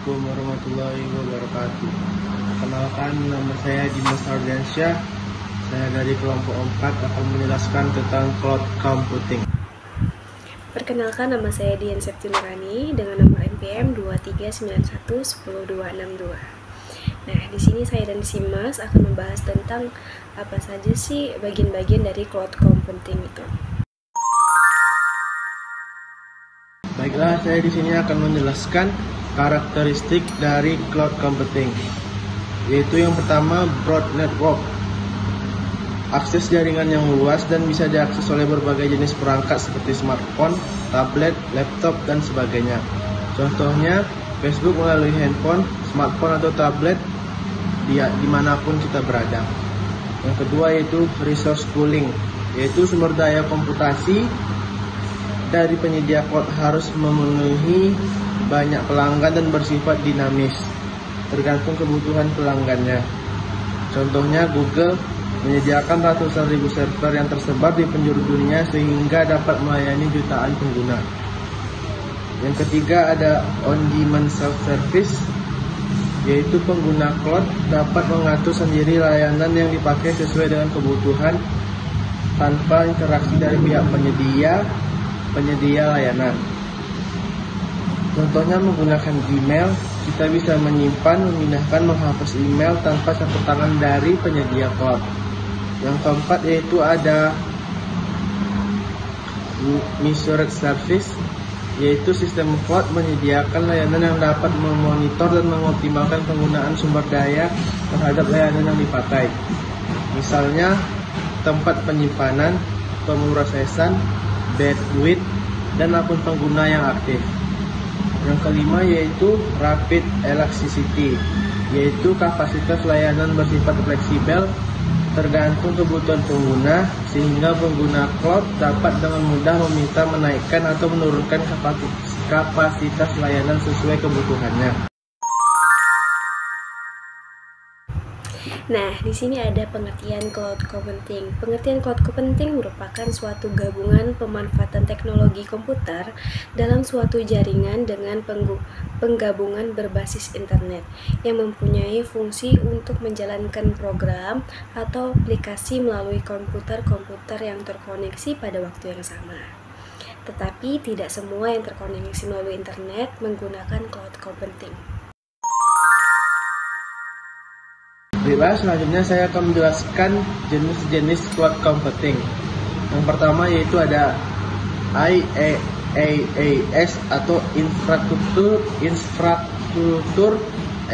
Assalamualaikum warahmatullahi wabarakatuh. Perkenalkan nama saya Dimas Ardiansyah. Saya dari kelompok 4 akan menjelaskan tentang cloud computing. Perkenalkan nama saya Dian Septinurani dengan nomor NPM 239110262. Nah, di sini saya dan Simas akan membahas tentang apa saja sih bagian-bagian dari cloud computing itu. Baiklah, saya di sini akan menjelaskan karakteristik dari cloud computing. Yaitu yang pertama broad network. Akses jaringan yang luas dan bisa diakses oleh berbagai jenis perangkat seperti smartphone, tablet, laptop, dan sebagainya. Contohnya, Facebook melalui handphone, smartphone atau tablet dia di mana pun kita berada. Yang kedua yaitu resource pooling, yaitu sumber daya komputasi dari penyedia cloud harus memenuhi banyak pelanggan dan bersifat dinamis, tergantung kebutuhan pelanggannya. Contohnya Google menyediakan ratusan ribu server yang tersebar di penjuru dunia sehingga dapat melayani jutaan pengguna. Yang ketiga ada on-demand self-service, yaitu pengguna cloud dapat mengatur sendiri layanan yang dipakai sesuai dengan kebutuhan tanpa interaksi dari pihak penyedia penyedia layanan. Contohnya menggunakan Gmail, kita bisa menyimpan, memindahkan, menghapus email tanpa campur tangan dari penyedia cloud. Yang keempat yaitu ada Measured Service, yaitu sistem cloud menyediakan layanan yang dapat memonitor dan mengoptimalkan penggunaan sumber daya terhadap layanan yang dipakai. Misalnya, tempat penyimpanan, pemrosesan, bandwidth, dan akun pengguna yang aktif. Yang kelima yaitu rapid elasticity, yaitu kapasitas layanan bersifat fleksibel tergantung kebutuhan pengguna sehingga pengguna cloud dapat dengan mudah meminta menaikkan atau menurunkan kapasitas layanan sesuai kebutuhannya. Nah, di sini ada pengertian cloud computing. Pengertian cloud computing merupakan suatu gabungan pemanfaatan teknologi komputer dalam suatu jaringan dengan penggabungan berbasis internet yang mempunyai fungsi untuk menjalankan program atau aplikasi melalui komputer-komputer yang terkoneksi pada waktu yang sama. Tetapi tidak semua yang terkoneksi melalui internet menggunakan cloud computing. Baiklah, selanjutnya saya akan menjelaskan jenis-jenis cloud computing. Yang pertama yaitu ada IaaS atau infrastruktur infrastruktur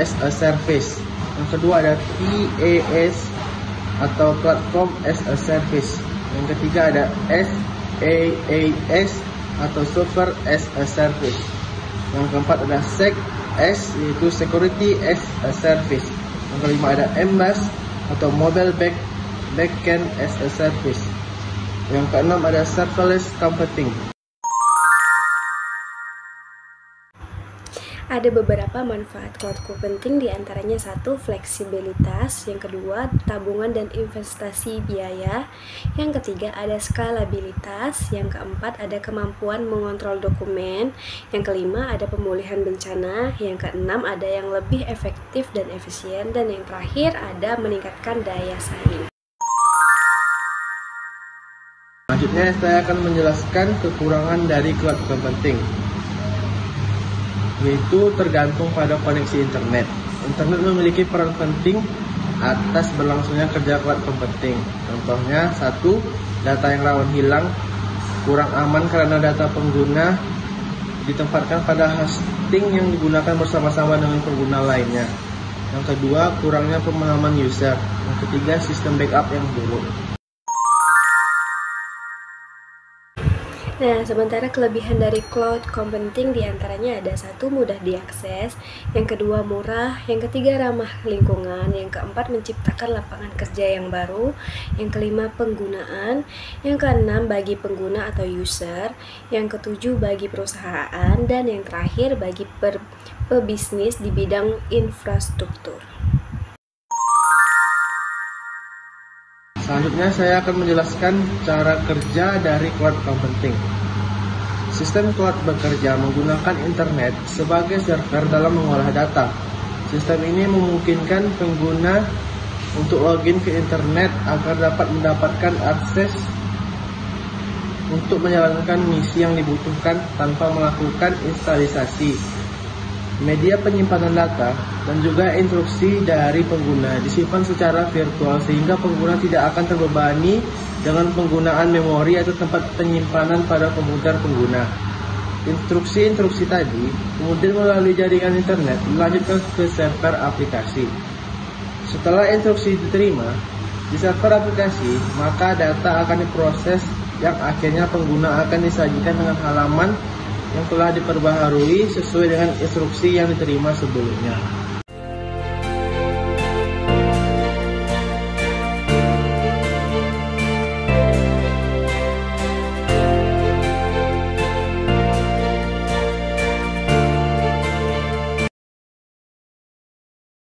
as a service. Yang kedua ada PaaS atau platform as a service. Yang ketiga ada SaaS atau software as a service. Yang keempat ada SecS yaitu security as a service. Yang kelima ada MBAS atau Mobile Back Backend as a Service. Yang keenam ada Serverless Computing. Ada beberapa manfaat cloud computing di antaranya satu fleksibilitas, yang kedua tabungan dan investasi biaya, yang ketiga ada skalabilitas, yang keempat ada kemampuan mengontrol dokumen, yang kelima ada pemulihan bencana, yang keenam ada yang lebih efektif dan efisien, dan yang terakhir ada meningkatkan daya saing. Selanjutnya saya akan menjelaskan kekurangan dari cloud computing yaitu tergantung pada koneksi internet. Internet memiliki peran penting atas berlangsungnya kerja cloud computing. Contohnya, satu, data yang rawan hilang, kurang aman karena data pengguna ditempatkan pada hosting yang digunakan bersama-sama dengan pengguna lainnya. Yang kedua, kurangnya pemahaman user. Yang ketiga, sistem backup yang buruk. Nah, sementara kelebihan dari cloud computing di antaranya ada satu mudah diakses, yang kedua murah, yang ketiga ramah lingkungan, yang keempat menciptakan lapangan kerja yang baru, yang kelima penggunaan, yang keenam bagi pengguna atau user, yang ketujuh bagi perusahaan, dan yang terakhir bagi pebisnis di bidang infrastruktur. Selanjutnya saya akan menjelaskan cara kerja dari cloud computing. Sistem cloud bekerja menggunakan internet sebagai server dalam mengolah data. Sistem ini memungkinkan pengguna untuk login ke internet agar dapat mendapatkan akses untuk menjalankan misi yang dibutuhkan tanpa melakukan instalisasi media penyimpanan data dan juga instruksi dari pengguna disimpan secara virtual sehingga pengguna tidak akan terbebani dengan penggunaan memori atau tempat penyimpanan pada komputer pengguna. Instruksi-instruksi tadi kemudian melalui jaringan internet dilanjutkan ke server aplikasi. Setelah instruksi diterima di server aplikasi, maka data akan diproses yang akhirnya pengguna akan disajikan dengan halaman yang telah diperbaharui sesuai dengan instruksi yang diterima sebelumnya.